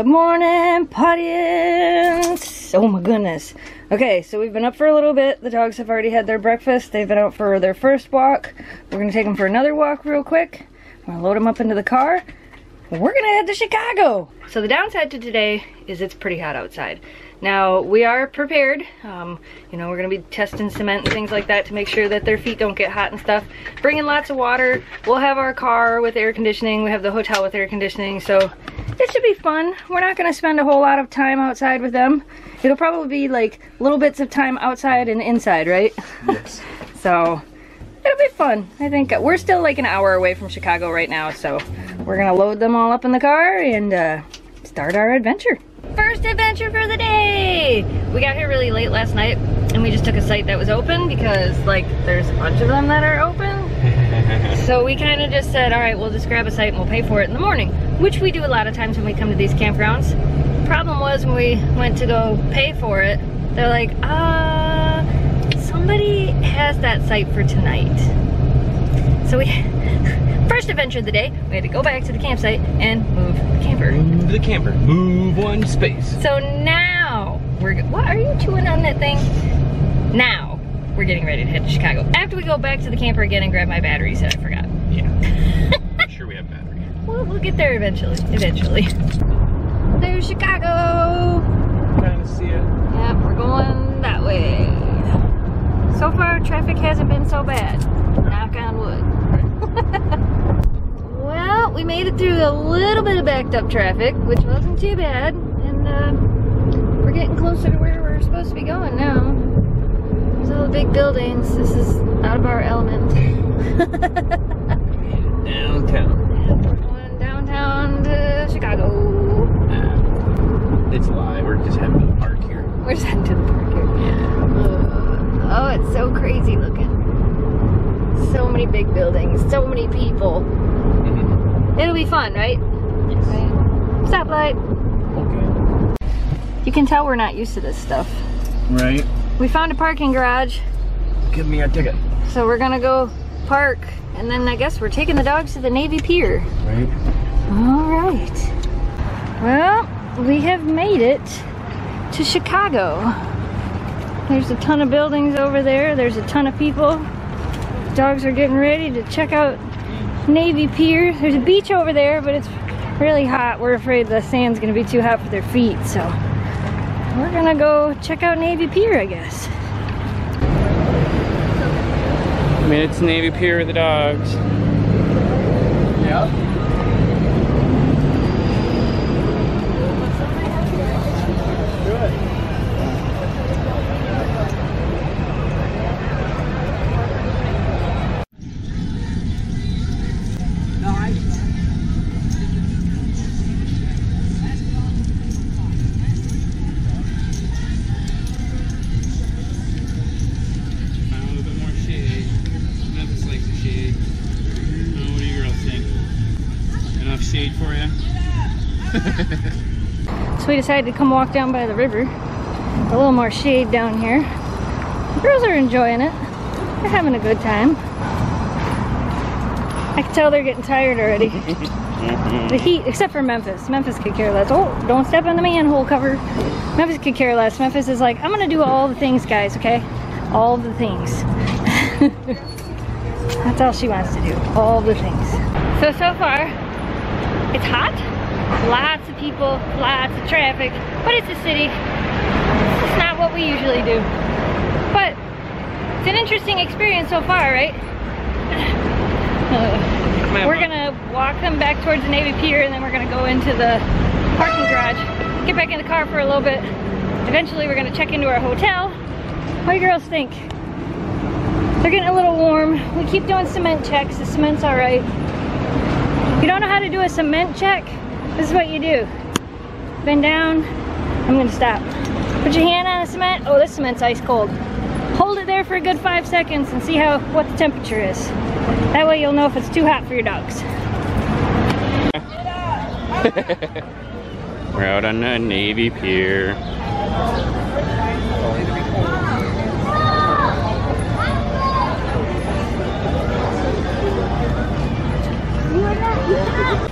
Good morning, Pawdience. Oh my goodness. Okay, so we've been up for a little bit. The dogs have already had their breakfast. They've been out for their first walk. We're gonna take them for another walk real quick. I'm gonna load them up into the car. We're gonna head to Chicago. So the downside to today is it's pretty hot outside. Now, we are prepared. Um, you know, we're gonna be testing cement and things like that to make sure that their feet don't get hot and stuff. Bringing lots of water. We'll have our car with air conditioning. We have the hotel with air conditioning. So it should be fun. We're not gonna spend a whole lot of time outside with them. It'll probably be like little bits of time outside and inside, right? Yes. so it'll be fun. I think we're still like an hour away from Chicago right now. So we're gonna load them all up in the car and uh, start our adventure. First adventure for the day! We got here really late last night and we just took a site that was open because like there's a bunch of them that are open. so we kind of just said, all right, we'll just grab a site and we'll pay for it in the morning, which we do a lot of times when we come to these campgrounds. Problem was when we went to go pay for it, they're like, uh, somebody has that site for tonight. So we, first adventure of the day, we had to go back to the campsite and move the camper. Move the camper. Move one space. So now, we're, what are you chewing on that thing? Now, we're getting ready to head to Chicago. After we go back to the camper again and grab my batteries that I forgot. Yeah. I'm sure we have battery. We'll, we'll get there eventually, eventually. There's Chicago. Trying to see it. Yep, we're going that way. So far, traffic hasn't been so bad. Knock on wood. well, we made it through a little bit of backed up traffic, which wasn't too bad. And uh, we're getting closer to where we're supposed to be going now. There's all the big buildings. This is out of our element. Downtown. Going downtown to Chicago. It's live. We're just having a park here. We're just heading to the park here. Yeah. Oh, it's so crazy looking. So many big buildings, so many people. Mm-hmm. It'll be fun, right? Right. Stoplight. Okay. You can tell we're not used to this stuff. Right. We found a parking garage, Give me a ticket. so we're gonna go park, and then I guess we're taking the dogs to the Navy Pier. Right. All right. Well, we have made it to Chicago. There's a ton of buildings over there. There's a ton of people. Dogs are getting ready to check out Navy Pier. There's a beach over there, but it's really hot. We're afraid the sand's gonna be too hot for their feet, so we're gonna go check out Navy Pier, I guess. I mean, it's Navy Pier with the dogs. Yeah. Decided to come walk down by the river. A little more shade down here. The girls are enjoying it. They're having a good time. I can tell they're getting tired already. the heat, except for Memphis. Memphis could care less. Oh, don't step on the manhole cover. Memphis could care less. Memphis is like, I'm gonna do all the things, guys, okay? All the things. That's all she wants to do. All the things. So, so far, it's hot. Lots of people, lots of traffic, but it's a city. It's not what we usually do. But it's an interesting experience so far, right? Uh, we're gonna walk them back towards the Navy Pier and then we're gonna go into the parking garage, get back in the car for a little bit. Eventually we're gonna check into our hotel. What do you girls think? They're getting a little warm. We keep doing cement checks. The cement's all right. You don't know how to do a cement check? This is what you do. Bend down. I'm gonna stop. Put your hand on the cement. Oh, this cement's ice cold. Hold it there for a good five seconds and see how what the temperature is. That way you'll know if it's too hot for your dogs. We're out on the Navy Pier.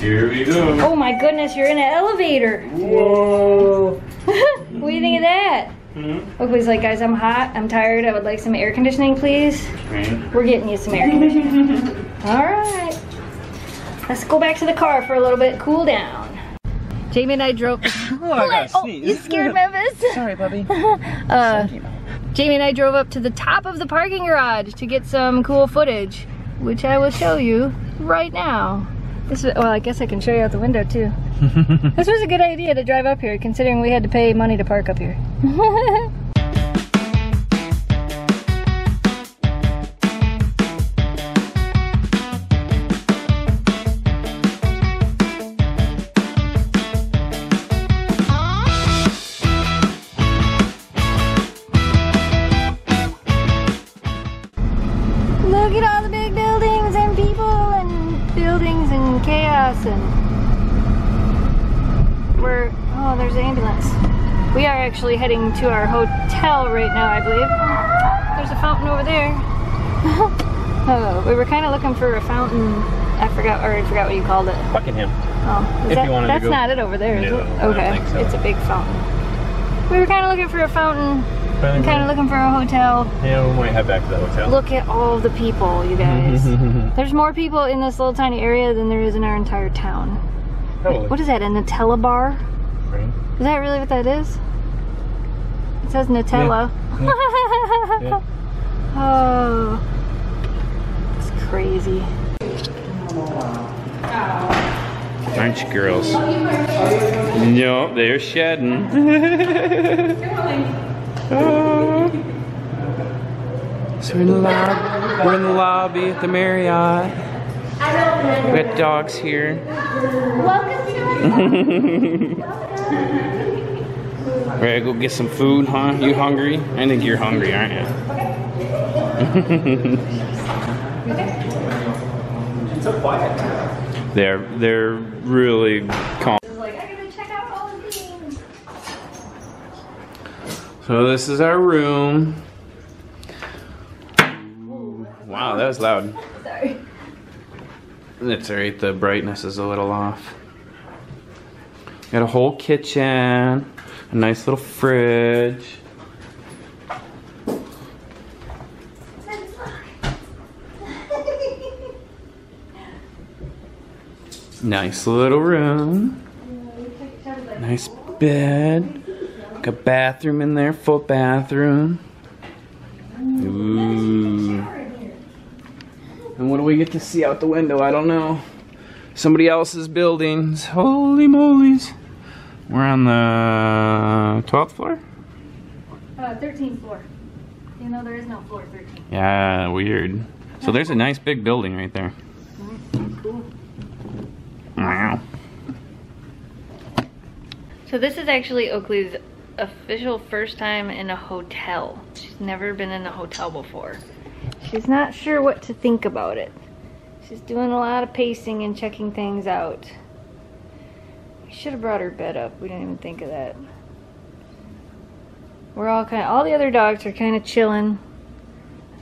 Here we go. Oh my goodness, you're in an elevator. Whoa. what do you think of that? Hmm? Oakley's like, guys, I'm hot. I'm tired. I would like some air conditioning, please. Right. We're getting you some air conditioning. All right. Let's go back to the car for a little bit, cool down. Jamie and I drove. Oh, I got oh, you scared Memphis? Sorry, puppy. Uh, Jamie and I drove up to the top of the parking garage to get some cool footage, which I will show you right now. This is, well, I guess I can show you out the window too. this was a good idea to drive up here, considering we had to pay money to park up here. and chaos and we're oh there's an ambulance. We are actually heading to our hotel right now, I believe. There's a fountain over there. oh, we were kind of looking for a fountain. I forgot, or I forgot what you called it. Buckingham. Oh, is If that, you wanted to that's go- not it over there, is No, it? Okay, so. it's a big fountain. We were kind of looking for a fountain, kind of looking for a hotel. Yeah, we might head back to the hotel. Look at all the people, you guys. There's more people in this little tiny area than there is in our entire town. Totally. What is that, a Nutella bar? Right. Is that really what that is? It says Nutella. Yeah. oh, it's crazy. Aren't girls? No, they're shedding. So we're in the lobby. We're in the lobby at the Marriott. We got dogs here. Ready to go get some food, huh? You hungry? I think you're hungry, aren't you? so quiet. They're they're really calm. Like, I gotta check out all the things. So this is our room. Wow, that was loud. Sorry. That's alright, the brightness is a little off. Got a whole kitchen, a nice little fridge. Nice little room. Nice bed. Got a bathroom in there, full bathroom. Ooh. And what do we get to see out the window? I don't know. Somebody else's buildings. Holy moly's. We're on the 12th floor? Uh, 13th floor. You know there is no floor 13. Yeah, weird. So there's a nice big building right there. Cool. Wow. So this is actually Oakley's official first time in a hotel. She's never been in a hotel before. She's not sure what to think about it. She's doing a lot of pacing and checking things out. We should have brought her bed up. We didn't even think of that. We're all kind of, all the other dogs are kind of chilling.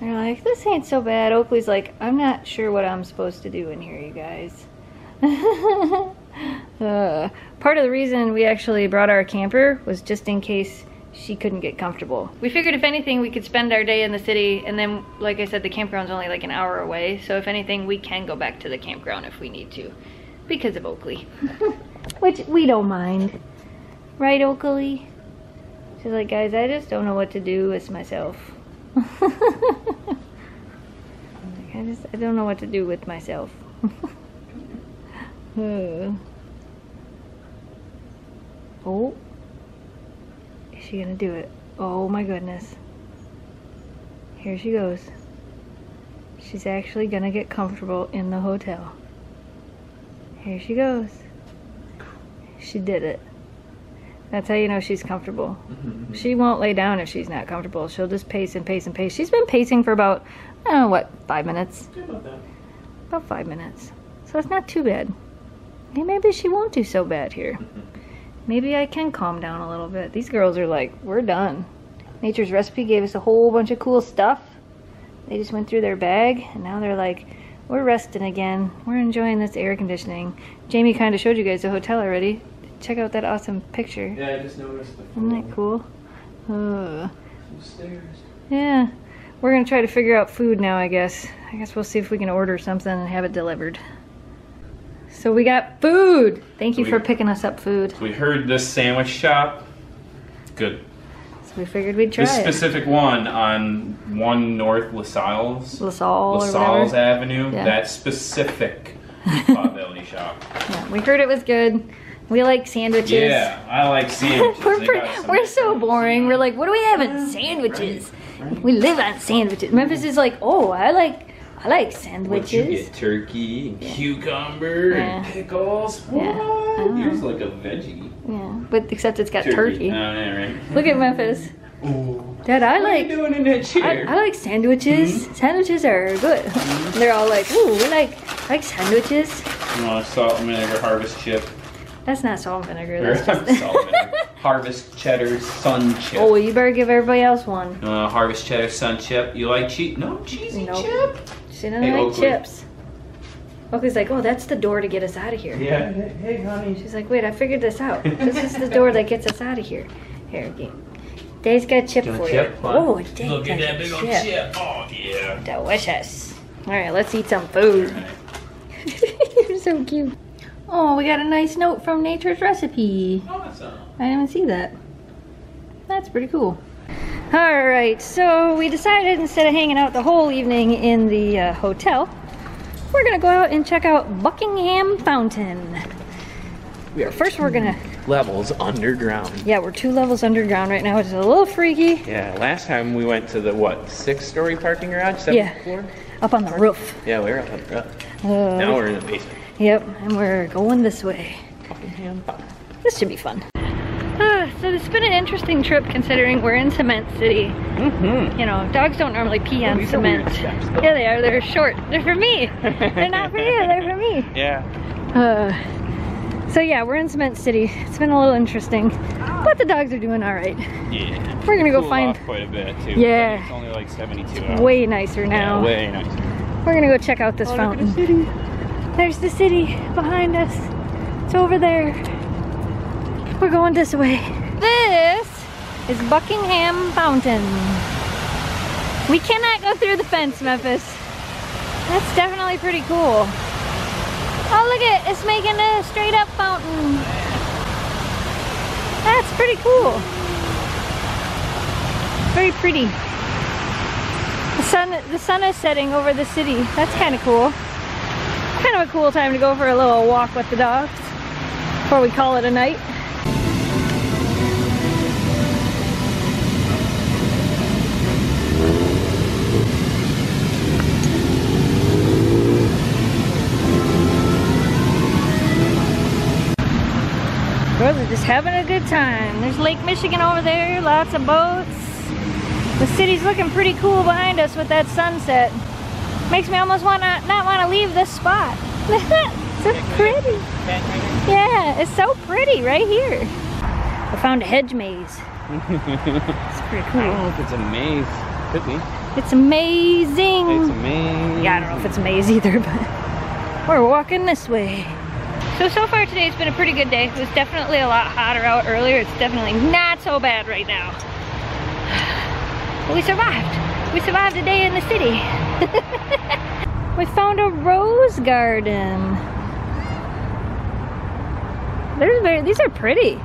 They're like, this ain't so bad. Oakley's like, I'm not sure what I'm supposed to do in here, you guys. uh, part of the reason we actually brought our camper was just in case she couldn't get comfortable. We figured if anything we could spend our day in the city and then like I said the campground's only like an hour away so if anything we can go back to the campground if we need to because of Oakley. Which we don't mind. Right Oakley? She's like guys I just don't know what to do with myself. I just I don't know what to do with myself. Oh. Is she gonna do it? Oh my goodness. Here she goes. She's actually gonna get comfortable in the hotel. Here she goes. She did it. That's how you know she's comfortable. She won't lay down if she's not comfortable. She'll just pace and pace and pace. She's been pacing for about, I don't know, what, five minutes? About five minutes. So it's not too bad. Maybe she won't do so bad here. Maybe I can calm down a little bit. These girls are like, we're done. Nature's Recipe gave us a whole bunch of cool stuff. They just went through their bag, and now they're like, we're resting again. We're enjoying this air conditioning. Jamie kind of showed you guys the hotel already. Check out that awesome picture. Yeah, I just noticed the Isn't that cool? Uh, stairs. yeah. We're gonna try to figure out food now, I guess. I guess we'll see if we can order something and have it delivered. So we got food! Thank you for picking us up food. We heard this sandwich shop. Good. So we figured we'd try This it. specific one on one North LaSalle's LaSalle LaSalle's. Avenue. Yeah. That specific Potbelly shop. Yeah, we heard it was good. We like sandwiches. Yeah, I like sandwiches. We're, They pre- got some we're so boring. We're like, what do we have in sandwiches? We live on sandwiches. Memphis is like, oh, I like, I like What you sandwiches. get? Turkey and cucumber Yeah. and pickles. Yeah. What? Oh. Yours like a veggie. Yeah, but except it's got turkey. Oh, yeah, right. Look at Memphis. Ooh. Dad, I What like, you doing in that I, chair? I like sandwiches. Hmm? Sandwiches are good. They're all like, ooh, we like, like sandwiches. You want a salt and vinegar harvest chip? That's not salt and vinegar. That's just. salt and vinegar. Harvest cheddar sun chip. oh, you better give everybody else one. Uh, harvest cheddar sun chip. You like cheese? No cheesy Nope. chip? She didn't Hey, like Oakley. chips. Oakley's like, oh, that's the door to get us out of here. Yeah. Hey, honey. She's like, wait, I figured this out. This is the door that gets us out of here. Here, okay. Dave's got a chip Got a for chip? you. Huh? Oh, Dave Look at that a big old chip. chip. Oh, yeah. Delicious. All right, let's eat some food. You're so cute. Oh, we got a nice note from Nature's Recipe. Oh, awesome. Uh, I didn't even see that. That's pretty cool. All right, so we decided instead of hanging out the whole evening in the uh, hotel, we're gonna go out and check out Buckingham Fountain. We are First, we're gonna, levels underground. yeah, we're two levels underground right now. It's a little freaky. Yeah, last time we went to the what, six story parking garage? Seventh Yeah. floor? Up on the roof. Yeah, we were up on the roof. Uh, Now we're in the basement. Yep, and we're going this way. Buckingham Fountain. This should be fun. So it's been an interesting trip considering we're in Cement City. Mm-hmm. You know, dogs don't normally pee on these cement. steps, yeah, they are. They're short. They're for me. They're not for you. They're for me. Yeah. Uh, so yeah, we're in Cement City. It's been a little interesting, but the dogs are doing all right. Yeah. We're gonna go Cool find off quite a bit too. Yeah. It's only like 72 hours. way nicer now. Yeah, way nicer. We're gonna go check out this Oh, look at the fountain. city. There's the city behind us. It's over there. We're going this way. This is Buckingham Fountain. We cannot go through the fence, Memphis. That's definitely pretty cool. Oh, look at it. It's making a straight up fountain. That's pretty cool. Very pretty. The sun, the sun is setting over the city. That's kind of cool kind of a cool time to go for a little walk with the dogs before we call it a night. Well, they're just having a good time. There's Lake Michigan over there, lots of boats. The city's looking pretty cool behind us with that sunset. Makes me almost want to not want to leave this spot. so pretty. Yeah, it's so pretty right here. I found a hedge maze. It's pretty I don't cool. know if it's a maze. Could be. It's amazing. It's amazing. Yeah, I don't know if it's a maze either, but we're walking this way. So, so far today's been a pretty good day. It was definitely a lot hotter out earlier. It's definitely not so bad right now. But we survived. We survived a day in the city. we found a rose garden. There's very, these are pretty.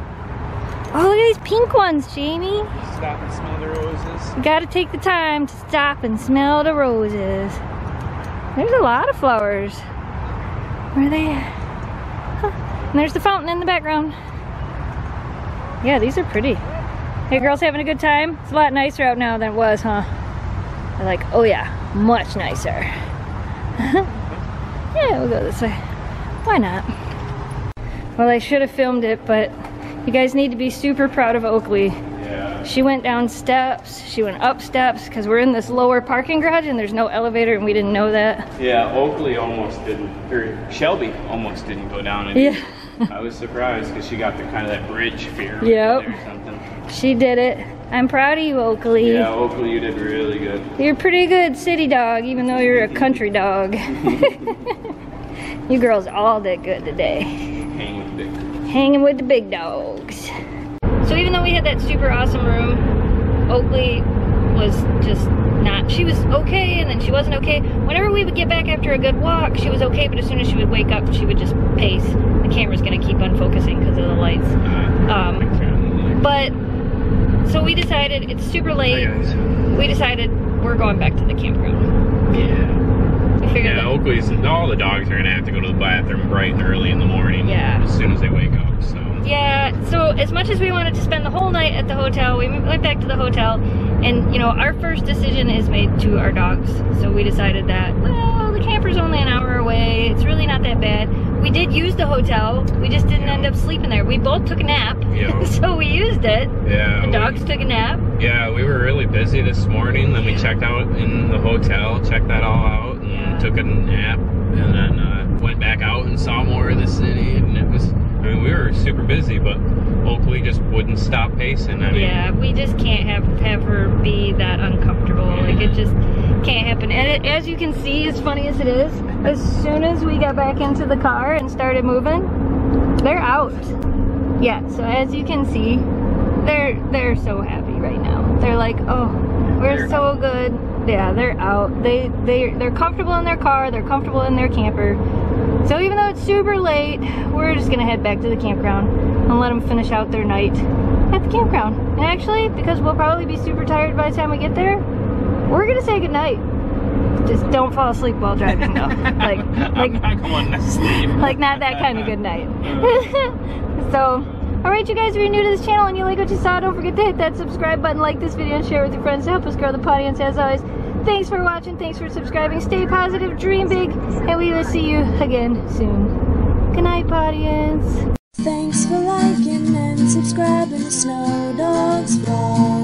Oh, look at these pink ones, Jamie. Stop and smell the roses. You gotta take the time to stop and smell the roses. There's a lot of flowers. Where are they at? And there's the fountain in the background. Yeah, these are pretty. Hey, girls having a good time? It's a lot nicer out now than it was, huh? They're like, oh yeah, much nicer. yeah, we'll go this way. Why not? Well, I should have filmed it, but you guys need to be super proud of Oakley. Yeah. She went down steps, she went up steps, because we're in this lower parking garage and there's no elevator and we didn't know that. Yeah, Oakley almost didn't, or Shelby almost didn't go down. And Yeah. I was surprised because she got the kind of that bridge fear. Yep. Or something. She did it. I'm proud of you, Oakley. Yeah, Oakley, you did really good. You're a pretty good city dog, even though you're a country dog. you girls all did good today. Hang with Vic. Hanging with the big dogs. So even though we had that super awesome room, Oakley was just not, she was okay and then she wasn't okay. Whenever we would get back after a good walk, she was okay, but as soon as she would wake up, she would just pace. Camera's gonna keep on focusing because of the lights. Um, but, so we decided, it's super late, we decided we're going back to the campground. Yeah. We figured Yeah, Oakley's, all the dogs are gonna have to go to the bathroom bright and early in the morning. Yeah. As soon as they wake up, so. Yeah, so as much as we wanted to spend the whole night at the hotel, we went back to the hotel, and you know, our first decision is made to our dogs. So we decided that, well, the camper's only an hour away, it's really not that bad. We did use the hotel, we just didn't end up sleeping there. We both took a nap, Yeah. so we used it. Yeah. The we- dogs took a nap. Yeah, we were really busy this morning. Then we checked out in the hotel, checked that all out, and Yeah. took a nap, and then uh, went back out and saw more of the city. And it was, I mean, we were super busy, but Oakley just wouldn't stop pacing. I mean, Yeah, we just can't have have her be that uncomfortable. Like it just can't happen. And it, as you can see, as funny as it is, as soon as we got back into the car and started moving, they're out. Yeah. So as you can see, they're they're so happy right now. They're like, oh, we're They're so good. Yeah, they're out. They they they're comfortable in their car. They're comfortable in their camper. So even though it's super late, we're just gonna head back to the campground and let them finish out their night at the campground. And actually, because we'll probably be super tired by the time we get there, we're gonna say goodnight. Just don't fall asleep while driving though. like like I'm not going to sleep. like not that kind of good night. so, alright you guys, if you're new to this channel and you like what you saw, don't forget to hit that subscribe button, like this video, and share it with your friends to help us grow the Pawdience. As always, thanks for watching, thanks for subscribing, stay positive, dream big, and we will see you again soon. Good night, Pawdience. Thanks for liking and subscribing to Snow Dogs Vlog.